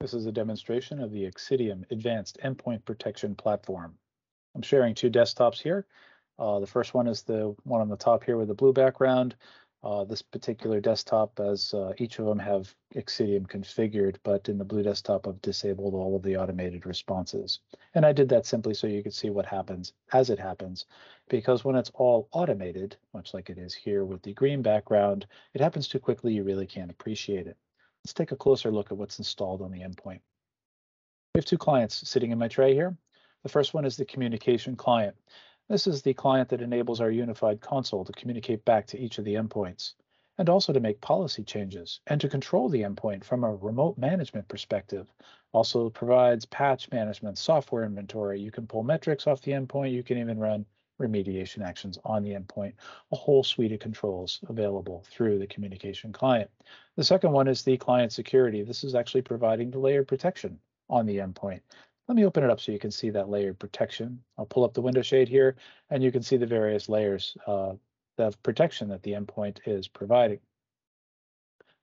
This is a demonstration of the Xcitium Advanced Endpoint Protection Platform. I'm sharing two desktops here. Uh, the first one is the one on the top here with the blue background. Uh, this particular desktop, as uh, each of them have Xcitium configured, but in the blue desktop, I've disabled all of the automated responses. And I did that simply so you could see what happens as it happens, because when it's all automated, much like it is here with the green background, it happens too quickly, you really can't appreciate it. Let's take a closer look at what's installed on the endpoint. We have two clients sitting in my tray here. The first one is the communication client. This is the client that enables our unified console to communicate back to each of the endpoints and also to make policy changes and to control the endpoint from a remote management perspective. Also provides patch management, software inventory. You can pull metrics off the endpoint. You can even run remediation actions on the endpoint, a whole suite of controls available through the communication client. The second one is the client security. This is actually providing the layered protection on the endpoint. Let me open it up so you can see that layered protection. I'll pull up the window shade here and you can see the various layers uh, of protection that the endpoint is providing.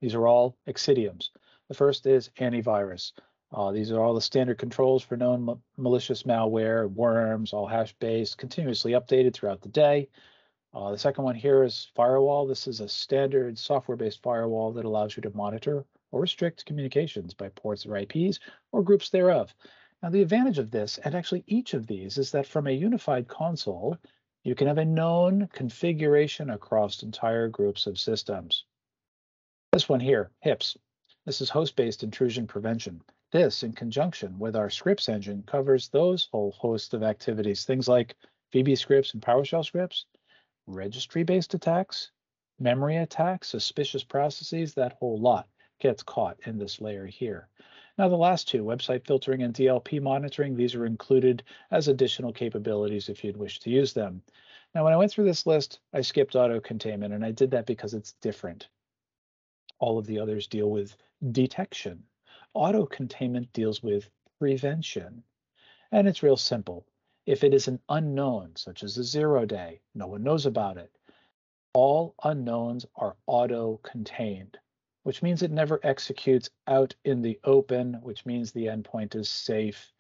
These are all Xcitiums. The first is antivirus. Uh, these are all the standard controls for known malicious malware, worms, all hash-based, continuously updated throughout the day. Uh, the second one here is firewall. This is a standard software-based firewall that allows you to monitor or restrict communications by ports or IPs or groups thereof. Now, the advantage of this, and actually each of these, is that from a unified console, you can have a known configuration across entire groups of systems. This one here, HIPS. This is host-based intrusion prevention. This, in conjunction with our scripts engine, covers those whole host of activities, things like VB scripts and PowerShell scripts, registry-based attacks, memory attacks, suspicious processes, that whole lot gets caught in this layer here. Now, the last two, website filtering and DLP monitoring, these are included as additional capabilities if you'd wish to use them. Now, when I went through this list, I skipped auto containment, and I did that because it's different. All of the others deal with detection. Auto containment deals with prevention. And it's real simple. If it is an unknown, such as a zero day, no one knows about it. All unknowns are auto contained, which means it never executes out in the open, which means the endpoint is safe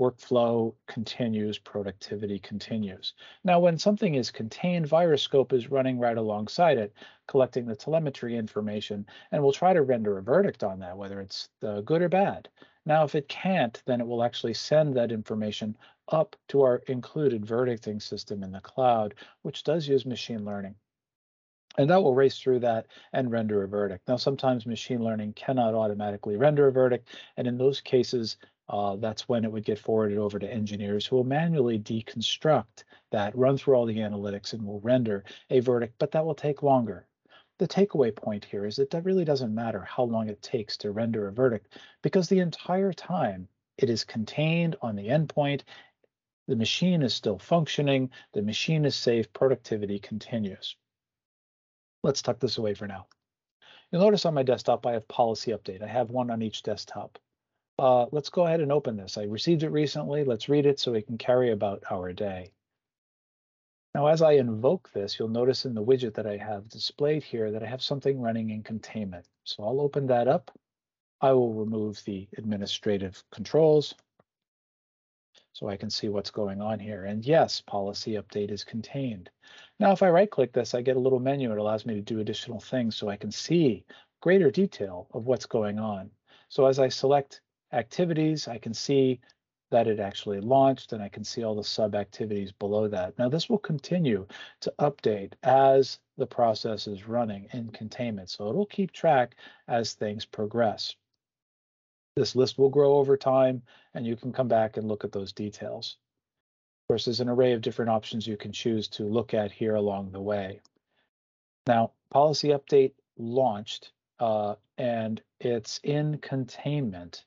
workflow continues, productivity continues. Now, when something is contained, VirusScope is running right alongside it, collecting the telemetry information, and we'll try to render a verdict on that, whether it's good or bad. Now, if it can't, then it will actually send that information up to our included verdicting system in the cloud, which does use machine learning. And that will race through that and render a verdict. Now, sometimes machine learning cannot automatically render a verdict. And in those cases, uh, that's when it would get forwarded over to engineers who will manually deconstruct that, run through all the analytics, and will render a verdict, but that will take longer. The takeaway point here is that that really doesn't matter how long it takes to render a verdict because the entire time it is contained on the endpoint, the machine is still functioning, the machine is safe, productivity continues. Let's tuck this away for now. You'll notice on my desktop I have policy update. I have one on each desktop. Uh, let's go ahead and open this. I received it recently. Let's read it so we can carry about our day. Now, as I invoke this, you'll notice in the widget that I have displayed here that I have something running in containment. So I'll open that up. I will remove the administrative controls so I can see what's going on here. And yes, policy update is contained. Now, if I right click this, I get a little menu. It allows me to do additional things so I can see greater detail of what's going on. So as I select activities, I can see that it actually launched and I can see all the sub activities below that. Now this will continue to update as the process is running in containment. So it'll keep track as things progress. This list will grow over time and you can come back and look at those details. Of course, there's an array of different options you can choose to look at here along the way. Now, policy update launched uh, and it's in containment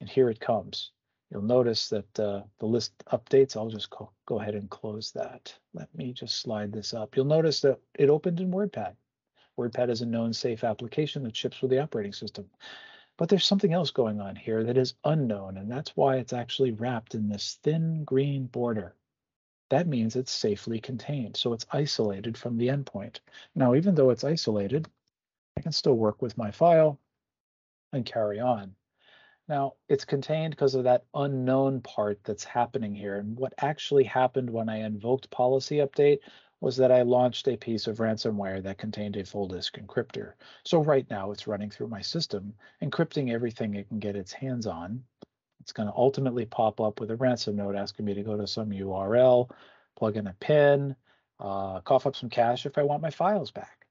and here it comes. You'll notice that uh, the list updates. I'll just go, go ahead and close that. Let me just slide this up. You'll notice that it opened in WordPad. WordPad is a known safe application that ships with the operating system. But there's something else going on here that is unknown, and that's why it's actually wrapped in this thin green border. That means it's safely contained, so it's isolated from the endpoint. Now, even though it's isolated, I can still work with my file and carry on. Now, it's contained because of that unknown part that's happening here. And what actually happened when I invoked policy update was that I launched a piece of ransomware that contained a full disk encryptor. So right now it's running through my system, encrypting everything it can get its hands on. It's going to ultimately pop up with a ransom note asking me to go to some URL, plug in a PIN, uh, cough up some cash if I want my files back.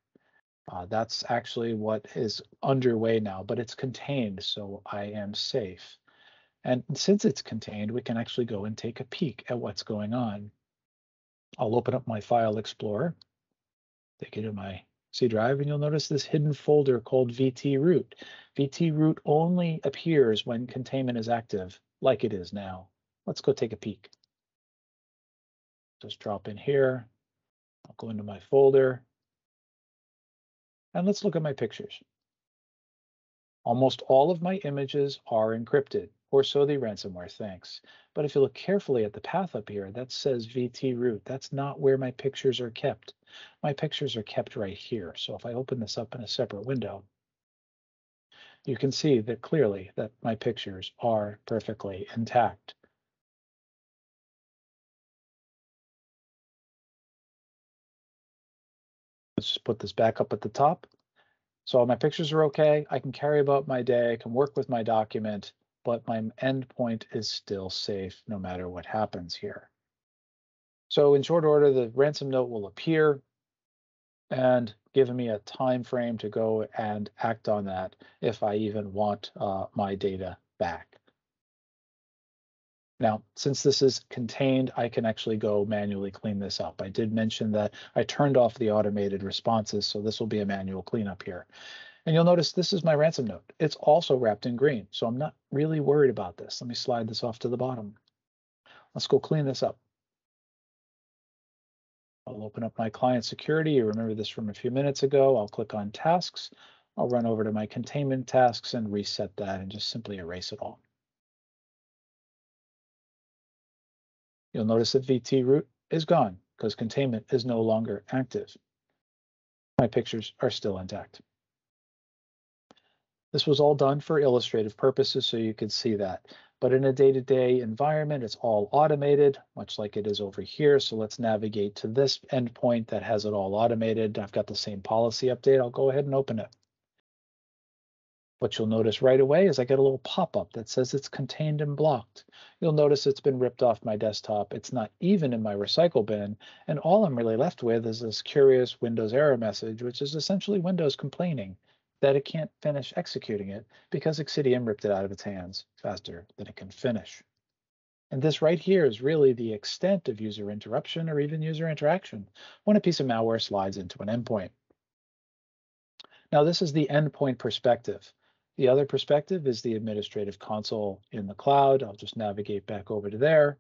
Uh, that's actually what is underway now, but it's contained, so I am safe. And since it's contained, we can actually go and take a peek at what's going on. I'll open up my File Explorer, take it to my C drive, and you'll notice this hidden folder called VT-root. VT-root only appears when containment is active, like it is now. Let's go take a peek. Just drop in here. I'll go into my folder. And let's look at my pictures. Almost all of my images are encrypted or so the ransomware thinks. But if you look carefully at the path up here, that says VT root. That's not where my pictures are kept. My pictures are kept right here. So if I open this up in a separate window, you can see that clearly that my pictures are perfectly intact. Let's just put this back up at the top. So all my pictures are okay. I can carry about my day. I can work with my document but my endpoint is still safe no matter what happens here. So in short order, the ransom note will appear and give me a time frame to go and act on that if I even want uh, my data back. Now, since this is contained, I can actually go manually clean this up. I did mention that I turned off the automated responses, so this will be a manual cleanup here. And you'll notice this is my ransom note. It's also wrapped in green, so I'm not really worried about this. Let me slide this off to the bottom. Let's go clean this up. I'll open up my client security. You remember this from a few minutes ago. I'll click on tasks. I'll run over to my containment tasks and reset that and just simply erase it all. You'll notice that VT root is gone because containment is no longer active. My pictures are still intact. This was all done for illustrative purposes so you could see that. But in a day-to-day -day environment, it's all automated, much like it is over here. So let's navigate to this endpoint that has it all automated. I've got the same policy update. I'll go ahead and open it. What you'll notice right away is I get a little pop-up that says it's contained and blocked. You'll notice it's been ripped off my desktop. It's not even in my recycle bin. And all I'm really left with is this curious Windows error message, which is essentially Windows complaining that it can't finish executing it because Xcitium ripped it out of its hands faster than it can finish. And this right here is really the extent of user interruption or even user interaction when a piece of malware slides into an endpoint. Now, this is the endpoint perspective. The other perspective is the administrative console in the cloud. I'll just navigate back over to there,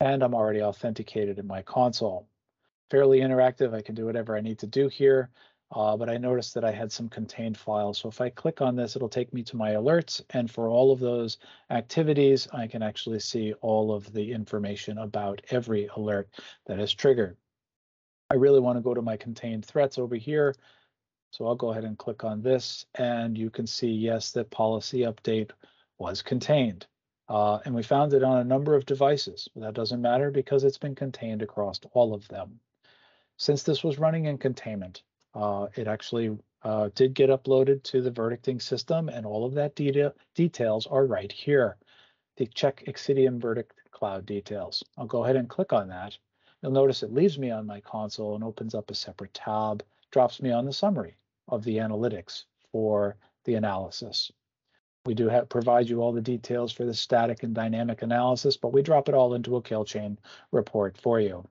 and I'm already authenticated in my console. Fairly interactive. I can do whatever I need to do here uh, but I noticed that I had some contained files. So if I click on this, it'll take me to my alerts. And for all of those activities, I can actually see all of the information about every alert that is triggered. I really want to go to my contained threats over here. So I'll go ahead and click on this and you can see, yes, that policy update was contained. Uh, and we found it on a number of devices. But that doesn't matter because it's been contained across all of them. Since this was running in containment, uh, it actually uh, did get uploaded to the verdicting system, and all of that data details are right here. The check Xcitium verdict cloud details. I'll go ahead and click on that. You'll notice it leaves me on my console and opens up a separate tab, drops me on the summary of the analytics for the analysis. We do have, provide you all the details for the static and dynamic analysis, but we drop it all into a kill chain report for you.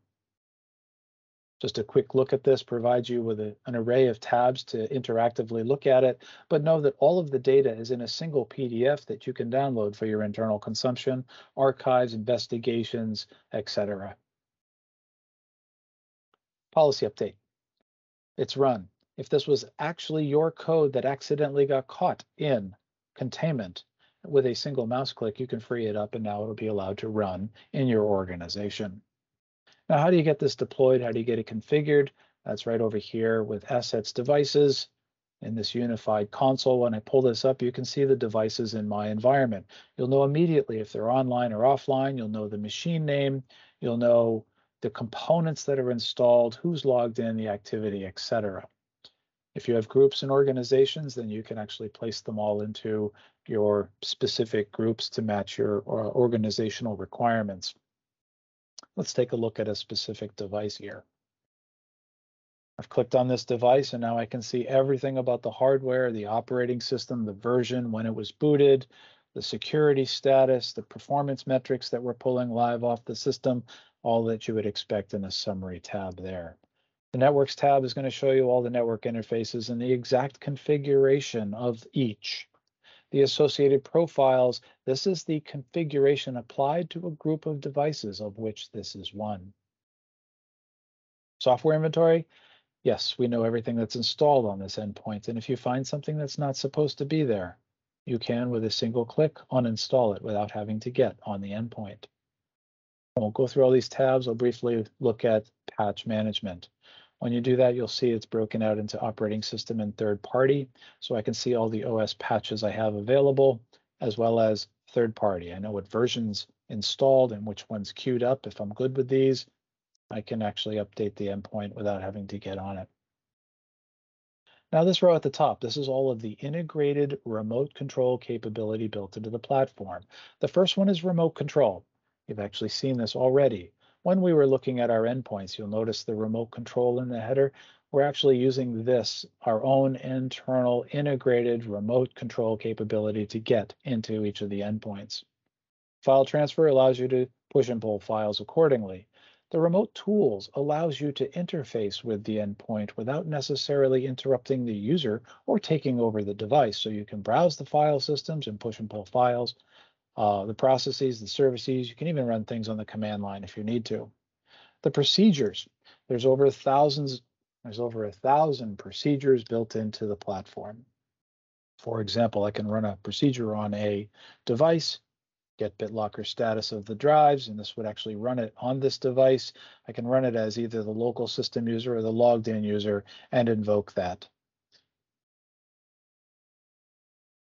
Just a quick look at this provides you with a, an array of tabs to interactively look at it, but know that all of the data is in a single PDF that you can download for your internal consumption, archives, investigations, etc. Policy update. It's run. If this was actually your code that accidentally got caught in containment, with a single mouse click, you can free it up and now it'll be allowed to run in your organization. Now, how do you get this deployed? How do you get it configured? That's right over here with assets devices. in this unified console. When I pull this up, you can see the devices in my environment. You'll know immediately if they're online or offline. You'll know the machine name. You'll know the components that are installed, who's logged in, the activity, etc. If you have groups and organizations, then you can actually place them all into your specific groups to match your uh, organizational requirements. Let's take a look at a specific device here. I've clicked on this device and now I can see everything about the hardware, the operating system, the version, when it was booted, the security status, the performance metrics that we're pulling live off the system, all that you would expect in a summary tab there. The networks tab is going to show you all the network interfaces and the exact configuration of each. The associated profiles, this is the configuration applied to a group of devices of which this is one. Software inventory, yes, we know everything that's installed on this endpoint. And if you find something that's not supposed to be there, you can, with a single click, uninstall it without having to get on the endpoint. Won't go through all these tabs. I'll briefly look at patch management. When you do that, you'll see it's broken out into operating system and third party. So I can see all the OS patches I have available, as well as third party. I know what versions installed and which ones queued up. If I'm good with these, I can actually update the endpoint without having to get on it. Now this row at the top, this is all of the integrated remote control capability built into the platform. The first one is remote control. You've actually seen this already. When we were looking at our endpoints, you'll notice the remote control in the header. We're actually using this, our own internal integrated remote control capability to get into each of the endpoints. File transfer allows you to push and pull files accordingly. The remote tools allows you to interface with the endpoint without necessarily interrupting the user or taking over the device. So you can browse the file systems and push and pull files uh, the processes, the services. You can even run things on the command line if you need to. The procedures, there's over thousands, there's over a thousand procedures built into the platform. For example, I can run a procedure on a device, get BitLocker status of the drives, and this would actually run it on this device. I can run it as either the local system user or the logged in user and invoke that.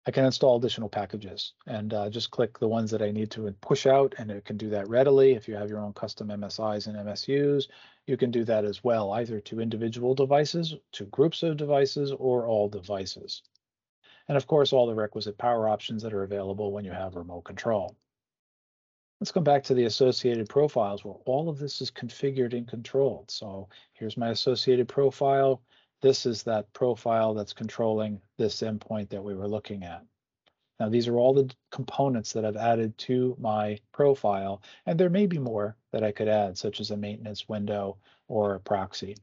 I can install additional packages and uh, just click the ones that I need to push out and it can do that readily. If you have your own custom MSIs and MSUs, you can do that as well, either to individual devices, to groups of devices, or all devices. And of course, all the requisite power options that are available when you have remote control. Let's come back to the associated profiles where all of this is configured and controlled. So here's my associated profile. This is that profile that's controlling this endpoint that we were looking at. Now, these are all the components that I've added to my profile, and there may be more that I could add, such as a maintenance window or a proxy.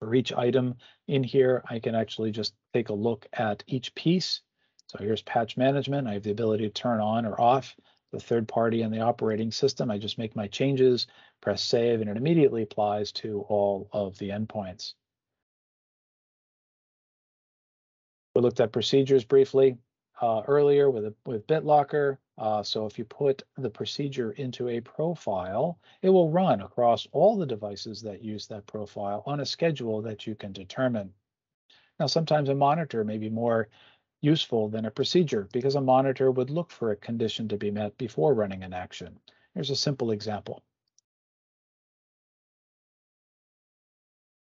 For each item in here, I can actually just take a look at each piece. So here's patch management. I have the ability to turn on or off the third party and the operating system. I just make my changes, press save, and it immediately applies to all of the endpoints. We looked at procedures briefly uh, earlier with, a, with BitLocker. Uh, so if you put the procedure into a profile, it will run across all the devices that use that profile on a schedule that you can determine. Now, sometimes a monitor may be more useful than a procedure because a monitor would look for a condition to be met before running an action. Here's a simple example.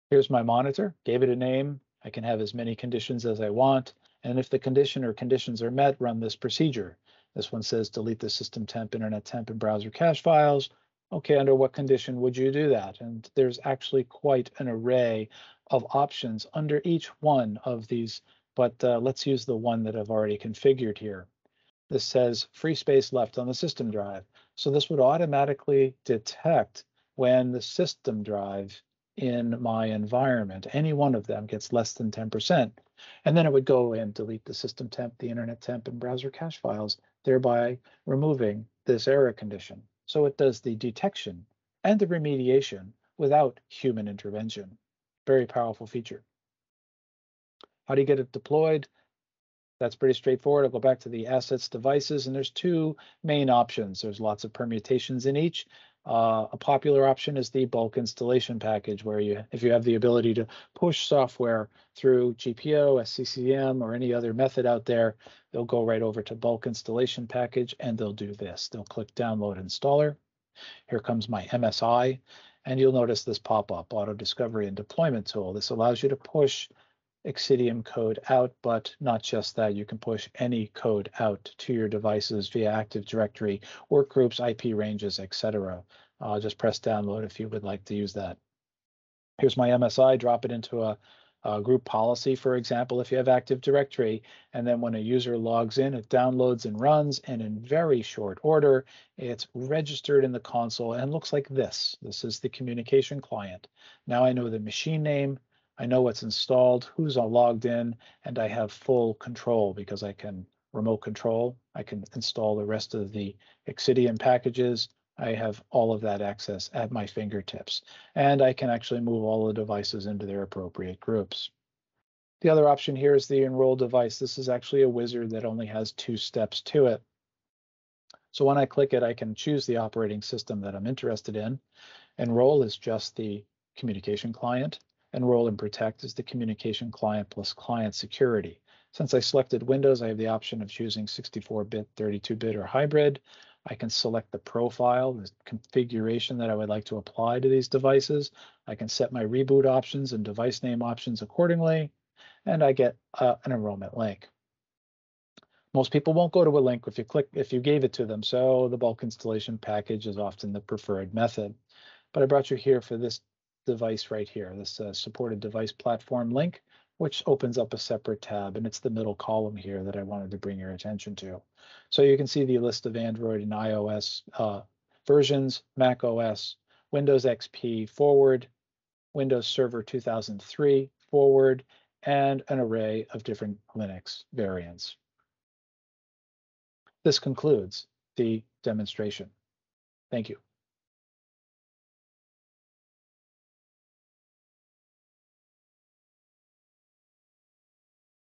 Here's my monitor, gave it a name, I can have as many conditions as I want. And if the condition or conditions are met, run this procedure. This one says delete the system temp, internet temp, and browser cache files. Okay, under what condition would you do that? And there's actually quite an array of options under each one of these, but uh, let's use the one that I've already configured here. This says free space left on the system drive. So this would automatically detect when the system drive in my environment, any one of them gets less than 10%. And then it would go and delete the system temp, the internet temp, and browser cache files, thereby removing this error condition. So it does the detection and the remediation without human intervention. Very powerful feature. How do you get it deployed? That's pretty straightforward. I'll go back to the assets devices, and there's two main options. There's lots of permutations in each. Uh, a popular option is the bulk installation package where you, if you have the ability to push software through GPO, SCCM, or any other method out there, they'll go right over to bulk installation package and they'll do this. They'll click download installer. Here comes my MSI, and you'll notice this pop up, auto discovery and deployment tool. This allows you to push Xcitium code out, but not just that. You can push any code out to your devices via Active Directory, workgroups, IP ranges, etc. Uh, just press download if you would like to use that. Here's my MSI, drop it into a, a, group policy, for example, if you have Active Directory. And then when a user logs in, it downloads and runs, and in very short order, it's registered in the console and looks like this. This is the communication client. Now I know the machine name, I know what's installed, who's logged in, and I have full control because I can remote control. I can install the rest of the Xcitium packages. I have all of that access at my fingertips, and I can actually move all the devices into their appropriate groups. The other option here is the enroll device. This is actually a wizard that only has two steps to it. So when I click it, I can choose the operating system that I'm interested in. Enroll is just the communication client. Enroll and Protect is the communication client plus client security. Since I selected Windows, I have the option of choosing 64-bit, 32-bit, or hybrid. I can select the profile, the configuration that I would like to apply to these devices. I can set my reboot options and device name options accordingly, and I get uh, an enrollment link. Most people won't go to a link if you click if you gave it to them, so the bulk installation package is often the preferred method. But I brought you here for this device right here, this uh, supported device platform link, which opens up a separate tab. And it's the middle column here that I wanted to bring your attention to. So you can see the list of Android and iOS uh, versions, Mac OS, Windows XP forward, Windows Server 2003 forward, and an array of different Linux variants. This concludes the demonstration. Thank you.